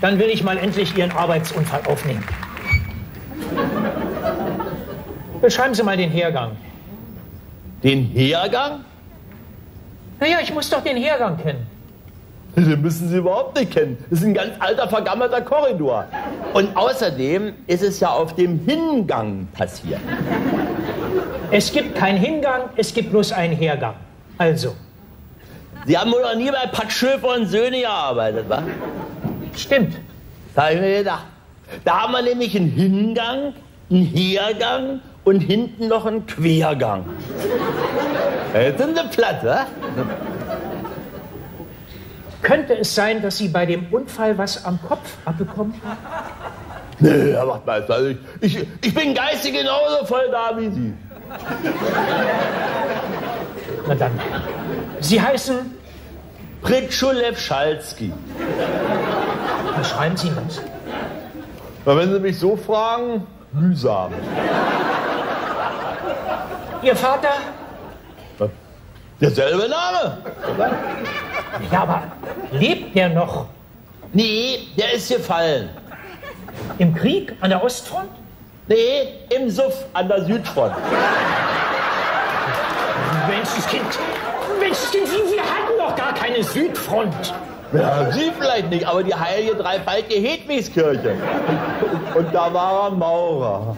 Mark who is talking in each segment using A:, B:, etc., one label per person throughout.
A: Dann will ich mal endlich Ihren Arbeitsunfall aufnehmen. Beschreiben Sie mal den Hergang.
B: Den Hergang?
A: Naja, ich muss doch den Hergang kennen.
B: Den müssen Sie überhaupt nicht kennen. Das ist ein ganz alter, vergammelter Korridor. Und außerdem ist es ja auf dem Hingang passiert.
A: Es gibt keinen Hingang, es gibt bloß einen Hergang. Also,
B: Sie haben wohl noch nie bei Pat Schöfer und Söhne gearbeitet, wa?
A: Stimmt.
B: Da habe ich mir gedacht. Da haben wir nämlich einen Hingang, einen Hergang und hinten noch einen Quergang. Jetzt sind Sie platt, wa?
A: Könnte es sein, dass Sie bei dem Unfall was am Kopf abbekommen haben?
B: Nee, Herr Wachtmeister, also ich, ich, ich bin geistig genauso voll da wie Sie.
A: Na dann. Sie heißen,
B: Pritschulew Schalski.
A: Beschreiben Sie das.
B: Na, wenn Sie mich so fragen, mühsam.
A: Ihr Vater?
B: Derselbe Name.
A: Ja, aber lebt der noch
B: Nee, der ist gefallen.
A: im Krieg an der Ostfront?
B: Nee, im Suff an der Südfront.
A: Menschenskind, Menschenskind, Sie, Sie hatten doch gar keine Südfront.
B: Ja, Sie vielleicht nicht, aber die heilige dreifaltige Hedwigskirche. Und da war er Maurer.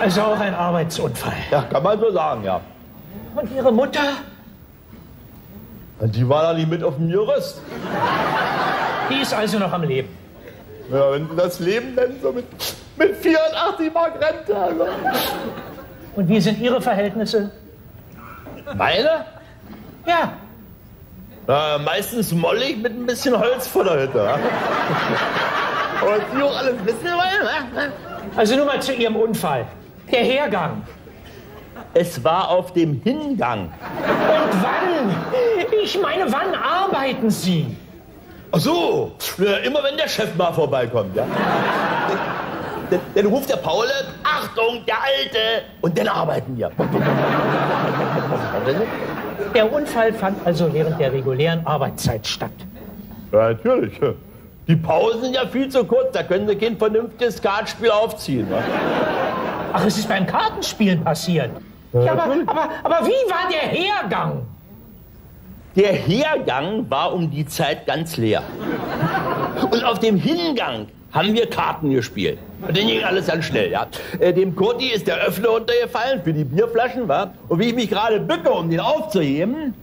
A: Also auch ein Arbeitsunfall.
B: Ja, kann man so sagen, ja.
A: Und Ihre Mutter?
B: Die war da nicht mit auf dem Gerüst.
A: Die ist also noch am Leben.
B: Ja, wenn Sie das Leben nennen, so mit, mit 84 Mark Rente. Also.
A: Und wie sind Ihre Verhältnisse?
B: Meine?
A: Ja,
B: Äh, meistens mollig mit ein bisschen Holz vor der Hütte. Und Sie auch alles wissen wollen?
A: also nur mal zu Ihrem Unfall. Der Hergang.
B: Es war auf dem Hingang.
A: Und wann? Ich meine, wann arbeiten Sie?
B: Ach so, ja, immer wenn der Chef mal vorbeikommt, ja. Dann, dann ruft der Paul, Achtung, der Alte, und dann arbeiten wir.
A: Der Unfall fand also während der regulären Arbeitszeit statt.
B: Ja, natürlich. Die Pausen sind ja viel zu kurz, da können Sie kein vernünftiges Kartspiel aufziehen. wa?
A: Ach, es ist beim Kartenspielen passiert. Ja, aber, aber, aber wie war der Hergang?
B: Der Hergang war um die Zeit ganz leer. Und auf dem Hingang haben wir Karten gespielt. Und dann ging alles ganz schnell, ja. Äh, Dem Kurti ist der Öffner untergefallen für die Bierflaschen, wa? Und wie ich mich gerade bücke, um den aufzuheben,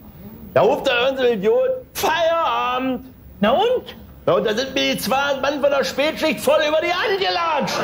B: da ruft der irgendein Idiot, Feierabend!
A: Na und?
B: Ja, und da sind mir die 200 Mann von der Spätschicht voll über die angelatscht.